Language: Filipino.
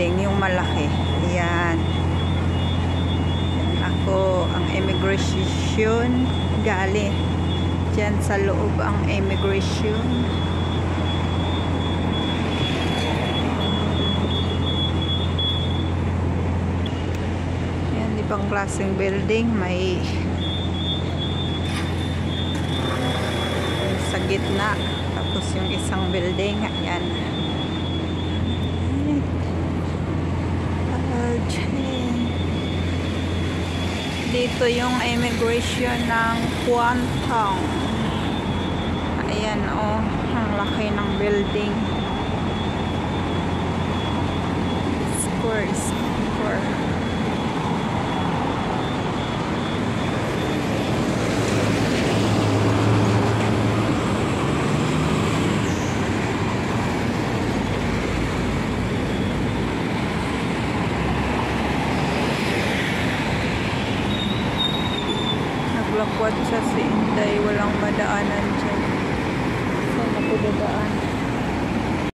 building, yung malaki. Ayan. Ako, ang immigration gali. Diyan sa loob ang immigration. Ayan, ibang klaseng building. May sa gitna. Tapos yung isang building. Ayan. Ayan. Dito yung immigration ng Kuantong. Ayan oh, ang laki ng building. Square, square. Naglakwat siya si Inday. Walang madaanan dyan. Saan ako dadaan?